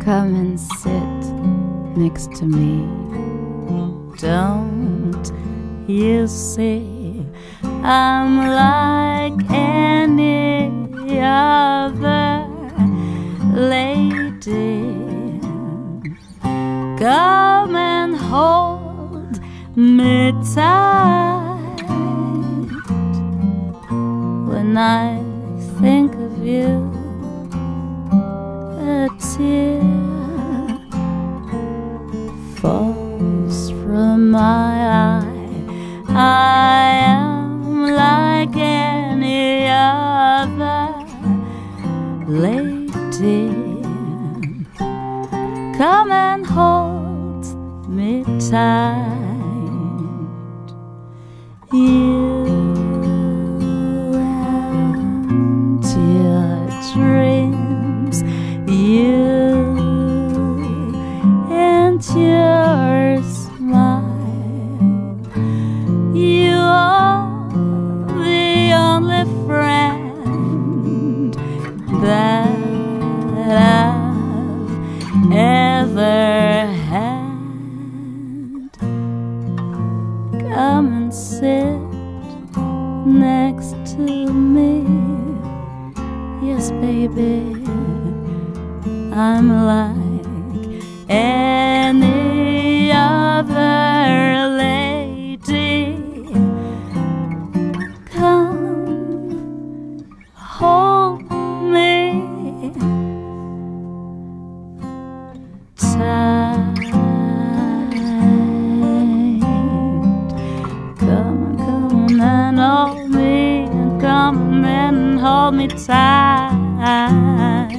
Come and sit next to me. Don't you see? I'm like any other lady. Come and hold me tight when I think of you. Falls from my eye. I am like any other lady. Come and hold me tight. Ever had. Come and sit next to me. Yes, baby, I'm like come and hold me tight.